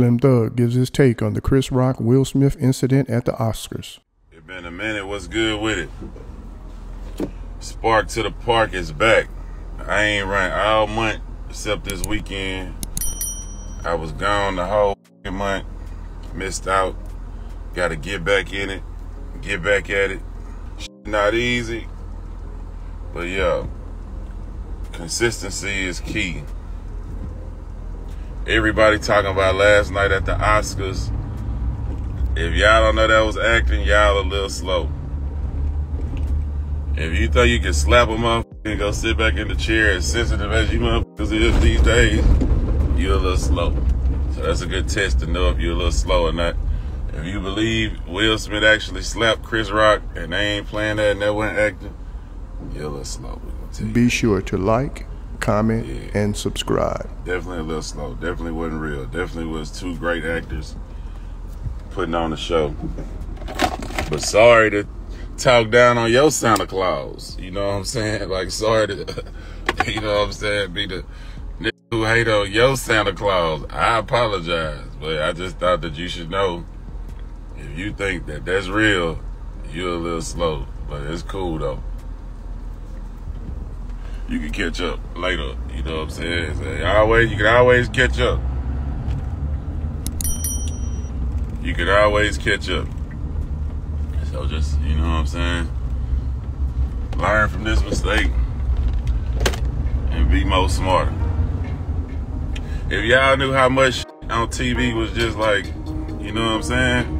Slim Thug gives his take on the Chris Rock Will Smith incident at the Oscars. It been a minute. What's good with it? Spark to the Park is back. I ain't run all month except this weekend. I was gone the whole month. Missed out. Got to get back in it. Get back at it. Not easy. But yeah, consistency is key. Everybody talking about last night at the Oscars. If y'all don't know that was acting, y'all a little slow. If you thought you could slap a motherfucker and go sit back in the chair as sensitive as you motherfuckers is these days, you're a little slow. So that's a good test to know if you're a little slow or not. If you believe Will Smith actually slapped Chris Rock and they ain't playing that and that wasn't acting, you're a little slow. Be sure to like, comment, yeah. and subscribe. Definitely a little slow. Definitely wasn't real. Definitely was two great actors putting on the show. But sorry to talk down on your Santa Claus. You know what I'm saying? Like sorry to you know what I'm saying, be the nigga who hate on your Santa Claus. I apologize, but I just thought that you should know if you think that that's real, you're a little slow. But it's cool though you can catch up later. You know what I'm saying? So always, you can always catch up. You can always catch up. So just, you know what I'm saying? Learn from this mistake and be more smarter. If y'all knew how much on TV was just like, you know what I'm saying?